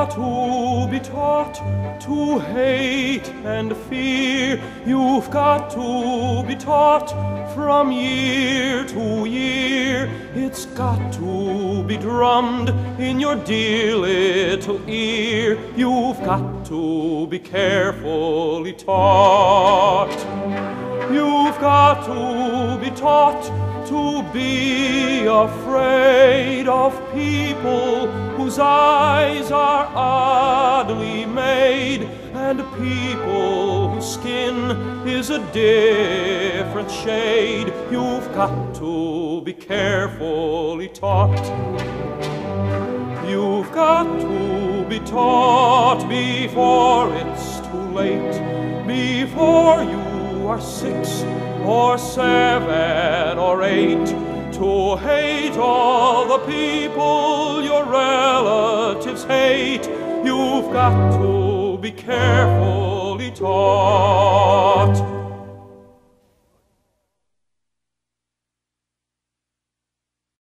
Got to be taught to hate and fear. You've got to be taught from year to year. It's got to be drummed in your dear little ear. You've got to be carefully taught. You've got to be taught to be afraid of people whose eyes are oddly made and people whose skin is a different shade. You've got to be carefully taught. You've got to be taught before it's too late, before you are six or seven or eight to hate all the people your relatives hate. You've got to be carefully taught.